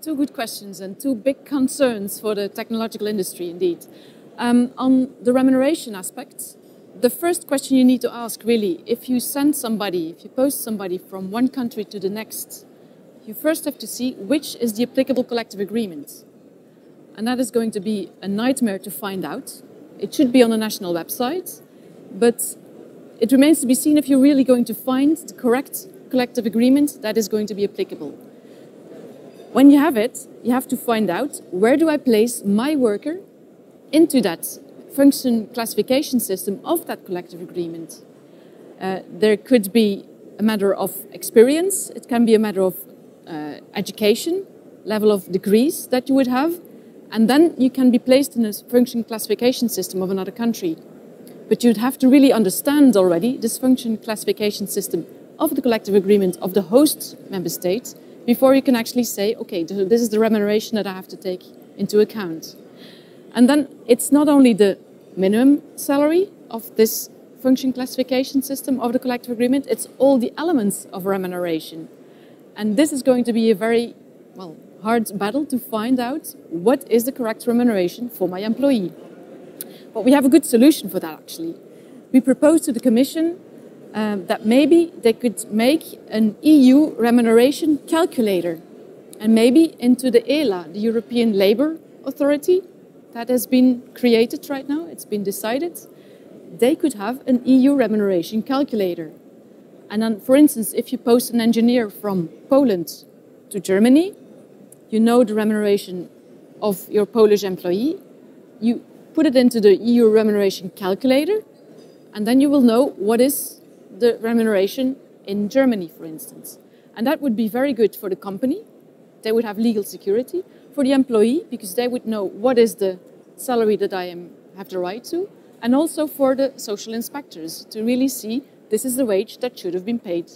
two good questions and two big concerns for the technological industry, indeed. Um, on the remuneration aspect, the first question you need to ask really, if you send somebody, if you post somebody from one country to the next, you first have to see which is the applicable collective agreement. And that is going to be a nightmare to find out. It should be on a national website, but it remains to be seen if you're really going to find the correct collective agreement that is going to be applicable. When you have it, you have to find out where do I place my worker into that function classification system of that collective agreement. Uh, there could be a matter of experience, it can be a matter of uh, education, level of degrees that you would have, and then you can be placed in a function classification system of another country. But you'd have to really understand already this function classification system of the collective agreement of the host member state before you can actually say, okay, this is the remuneration that I have to take into account. And then it's not only the minimum salary of this function classification system of the collective agreement, it's all the elements of remuneration. And this is going to be a very, well, hard battle to find out what is the correct remuneration for my employee. But we have a good solution for that actually. We propose to the Commission um, that maybe they could make an EU remuneration calculator and maybe into the ELA, the European Labour Authority, that has been created right now, it's been decided, they could have an EU remuneration calculator. And then, for instance, if you post an engineer from Poland to Germany, you know the remuneration of your Polish employee, you put it into the EU remuneration calculator, and then you will know what is the remuneration in Germany, for instance. And that would be very good for the company. They would have legal security. For the employee, because they would know what is the salary that I am, have the right to. And also for the social inspectors to really see this is the wage that should have been paid.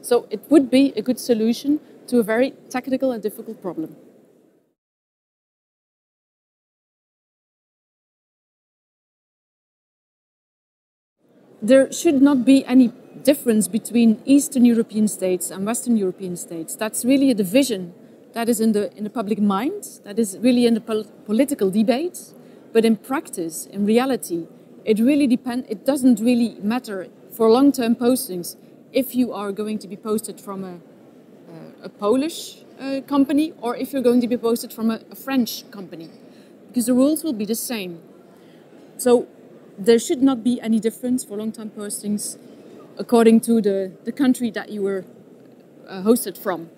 So it would be a good solution to a very technical and difficult problem. There should not be any difference between Eastern European states and Western European states. That's really a division that is in the, in the public mind, that is really in the pol political debate. But in practice, in reality, it really depends, it doesn't really matter for long-term postings if you are going to be posted from a, a Polish uh, company or if you're going to be posted from a, a French company, because the rules will be the same. So there should not be any difference for long-term postings according to the, the country that you were uh, hosted from.